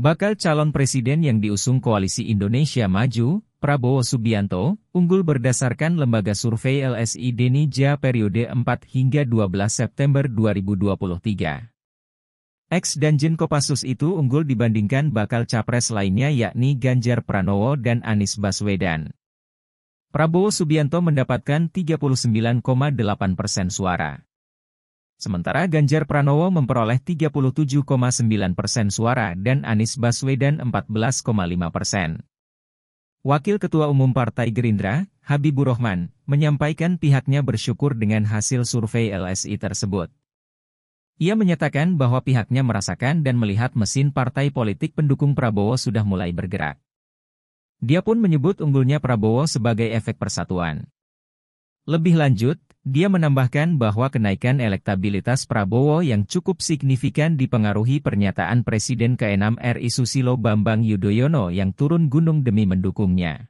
Bakal calon presiden yang diusung Koalisi Indonesia Maju, Prabowo Subianto, unggul berdasarkan lembaga survei LSI Denija periode 4 hingga 12 September 2023. Ex Danjen Kopassus itu unggul dibandingkan bakal capres lainnya yakni Ganjar Pranowo dan Anies Baswedan. Prabowo Subianto mendapatkan 39,8 persen suara. Sementara Ganjar Pranowo memperoleh 37,9 persen suara dan Anies Baswedan 14,5 persen. Wakil Ketua Umum Partai Gerindra, Habibur Rahman, menyampaikan pihaknya bersyukur dengan hasil survei LSI tersebut. Ia menyatakan bahwa pihaknya merasakan dan melihat mesin partai politik pendukung Prabowo sudah mulai bergerak. Dia pun menyebut unggulnya Prabowo sebagai efek persatuan. Lebih lanjut, dia menambahkan bahwa kenaikan elektabilitas Prabowo yang cukup signifikan dipengaruhi pernyataan Presiden ke-6 RI Susilo Bambang Yudhoyono yang turun gunung demi mendukungnya.